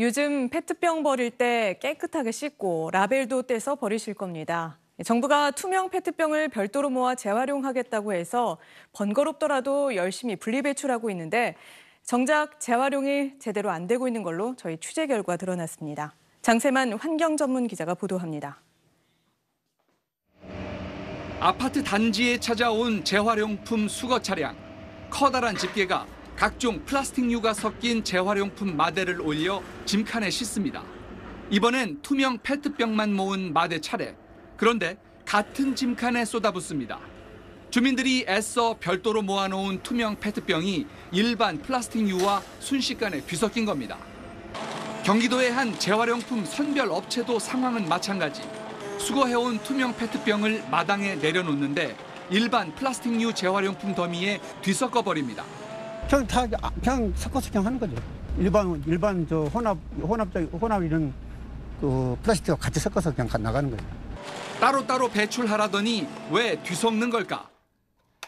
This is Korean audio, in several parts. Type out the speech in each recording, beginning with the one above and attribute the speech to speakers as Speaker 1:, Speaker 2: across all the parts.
Speaker 1: 요즘 페트병 버릴 때 깨끗하게 씻고 라벨도 떼서 버리실 겁니다. 정부가 투명 페트병을 별도로 모아 재활용하겠다고 해서 번거롭더라도 열심히 분리배출하고 있는데 정작 재활용이 제대로 안 되고 있는 걸로 저희 취재 결과 드러났습니다. 장세만 환경 전문 기자가 보도합니다.
Speaker 2: 아파트 단지에 찾아온 재활용품 수거 차량. 커다란 집게가 각종 플라스틱류가 섞인 재활용품 마대를 올려 짐칸에 싣습니다. 이번엔 투명 페트병만 모은 마대 차례. 그런데 같은 짐칸에 쏟아붓습니다. 주민들이 애써 별도로 모아놓은 투명 페트병이 일반 플라스틱류와 순식간에 뒤섞인 겁니다. 경기도의 한 재활용품 선별 업체도 상황은 마찬가지. 수거해온 투명 페트병을 마당에 내려놓는데 일반 플라스틱류 재활용품 더미에 뒤섞어 버립니다.
Speaker 3: 그냥 다 아, 그냥 섞어서 그냥 하는 거죠. 일반 일반 저 혼합 혼합적 혼합 이런 그 플라스틱과 같이 섞어서 그냥 나가는 거죠.
Speaker 2: 따로따로 배출하라더니 왜 뒤섞는 걸까?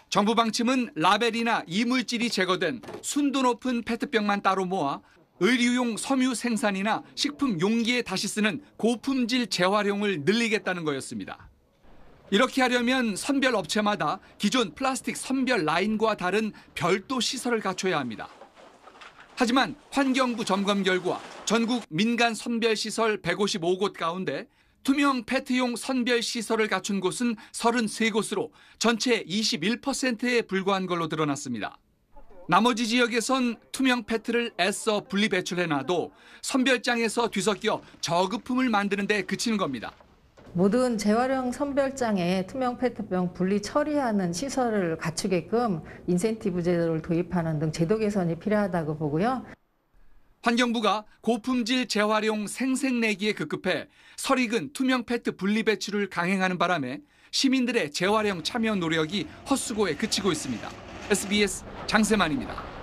Speaker 2: 정부 방침은 라벨이나 이물질이 제거된 순도 높은 페트병만 따로 모아 의류용 섬유 생산이나 식품 용기에 다시 쓰는 고품질 재활용을 늘리겠다는 거였습니다. 이렇게 하려면 선별 업체마다 기존 플라스틱 선별 라인과 다른 별도 시설을 갖춰야 합니다. 하지만 환경부 점검 결과 전국 민간 선별 시설 155곳 가운데 투명 페트용 선별 시설을 갖춘 곳은 33곳으로 전체 21%에 불과한 걸로 드러났습니다. 나머지 지역에선 투명 페트를 애써 분리 배출해놔도 선별장에서 뒤섞여 저급품을 만드는 데 그치는 겁니다.
Speaker 4: 모든 재활용 선별장에 투명 페트병 분리 처리하는 시설을 갖추게끔 인센티브 제도를 도입하는 등 제도 개선이 필요하다고 보고요.
Speaker 2: 환경부가 고품질 재활용 생색내기에 급급해 설익은 투명 페트 분리 배출을 강행하는 바람에 시민들의 재활용 참여 노력이 헛수고에 그치고 있습니다. SBS 장세만입니다.